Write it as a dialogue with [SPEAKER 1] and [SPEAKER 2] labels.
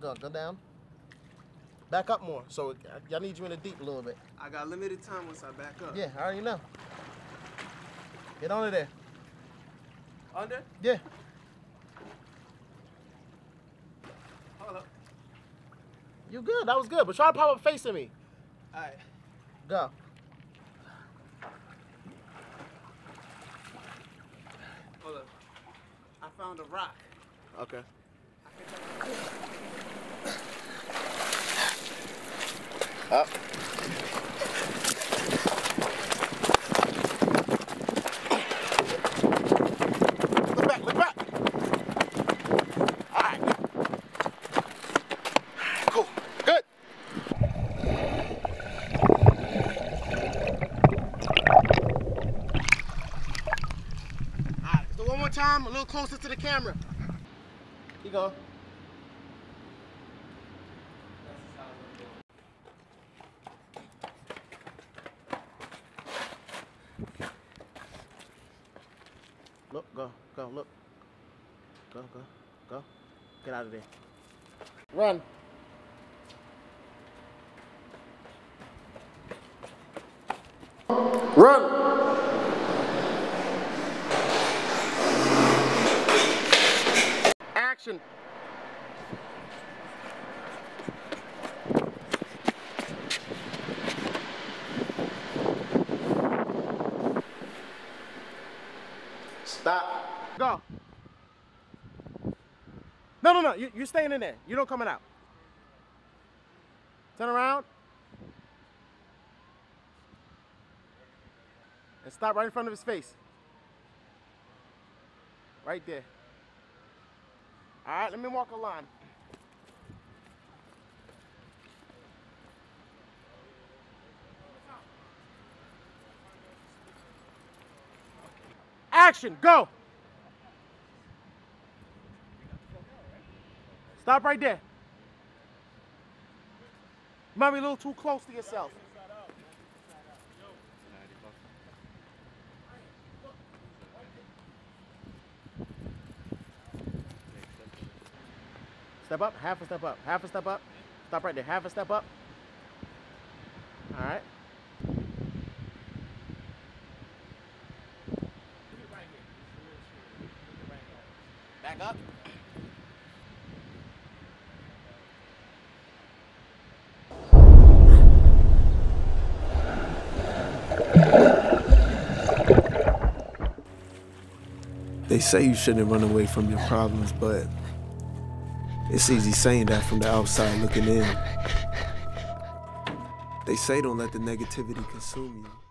[SPEAKER 1] Go, go down. Back up more. So I, I need you in the deep a little bit.
[SPEAKER 2] I got limited time once I back up.
[SPEAKER 1] Yeah, I already know. Get under there.
[SPEAKER 2] Under?
[SPEAKER 1] Yeah.
[SPEAKER 2] Hold up.
[SPEAKER 1] You good. That was good. But try to pop up facing me.
[SPEAKER 2] All right.
[SPEAKER 1] Go.
[SPEAKER 2] Hold up. I found a rock.
[SPEAKER 1] Okay. Up. Look back, look back. All right. Cool. Good. One more time, a little closer to the camera. You go. Look, go, go, look. Go, go, go. Get out of there. Run. Run. Action. Stop. Go. No, no, no. You, you're staying in there. You don't coming out. Turn around. And stop right in front of his face. Right there. All right, let me walk a line. Action, go. Stop right there. You might be a little too close to yourself. Step up, half a step up, half a step up. Stop right there, half a step up. All right. Back up.
[SPEAKER 3] They say you shouldn't run away from your problems, but it's easy saying that from the outside looking in. They say don't let the negativity consume you.